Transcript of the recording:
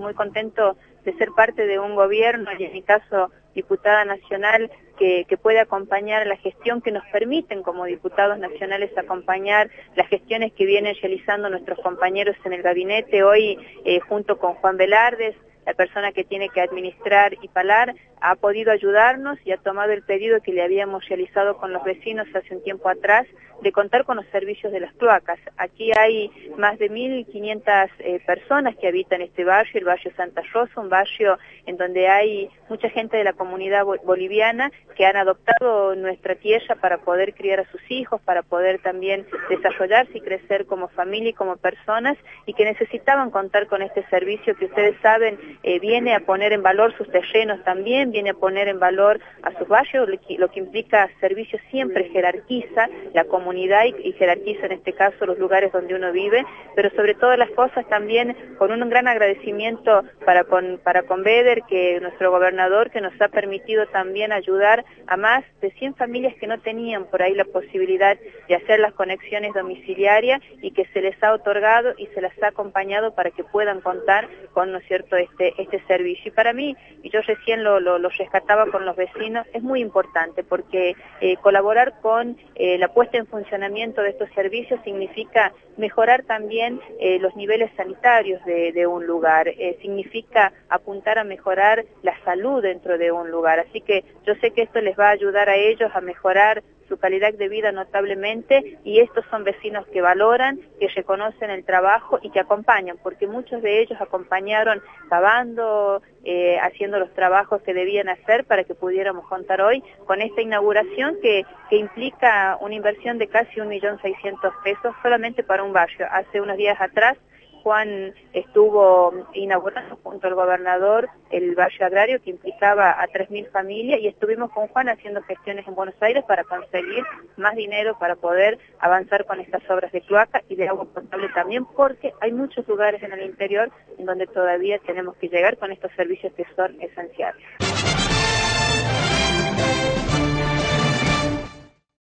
muy contento de ser parte de un gobierno, y en mi caso diputada nacional, que, puede acompañar la gestión que nos permiten como diputados nacionales acompañar las gestiones que vienen realizando nuestros compañeros en el gabinete, hoy eh, junto con Juan Velardes, la persona que tiene que administrar y palar, ha podido ayudarnos y ha tomado el pedido que le habíamos realizado con los vecinos hace un tiempo atrás de contar con los servicios de las cloacas. Aquí hay más de 1.500 eh, personas que habitan este barrio, el barrio Santa Rosa, un barrio en donde hay mucha gente de la comunidad boliviana que han adoptado nuestra tierra para poder criar a sus hijos, para poder también desarrollarse y crecer como familia y como personas y que necesitaban contar con este servicio que ustedes saben eh, viene a poner en valor sus terrenos también, viene a poner en valor a sus barrios, lo que, implica servicio siempre jerarquiza la comunidad y, jerarquiza en este caso los lugares donde uno vive, pero sobre todas las cosas también con un gran agradecimiento para con, para con Beder, que nuestro gobernador, que nos ha permitido también ayudar a más de 100 familias que no tenían por ahí la posibilidad de hacer las conexiones domiciliarias y que se les ha otorgado y se las ha acompañado para que puedan contar con, ¿no es cierto?, este, este servicio. Y para mí, y yo recién lo, lo, rescataba con los vecinos, es muy importante porque eh, colaborar con eh, la puesta en funcionamiento de estos servicios significa mejorar también eh, los niveles sanitarios de, de un lugar, significa apuntar a mejorar la salud dentro de un lugar. Así que yo sé que esto les va a ayudar a ellos a mejorar su calidad de vida notablemente y estos son vecinos que valoran, que reconocen el trabajo y que acompañan, porque muchos de ellos acompañaron cavando, eh, haciendo los trabajos que debían hacer para que pudiéramos contar hoy con esta inauguración que, que implica una inversión de casi un millón seiscientos pesos solamente para un barrio. Hace unos días atrás Juan estuvo inaugurando junto al gobernador el barrio agrario que implicaba a 3.000 familias y estuvimos con Juan haciendo gestiones en Buenos Aires para conseguir más dinero para poder avanzar con estas obras de cloaca y de agua potable también porque hay muchos lugares en el interior en donde todavía tenemos que llegar con estos servicios que son esenciales.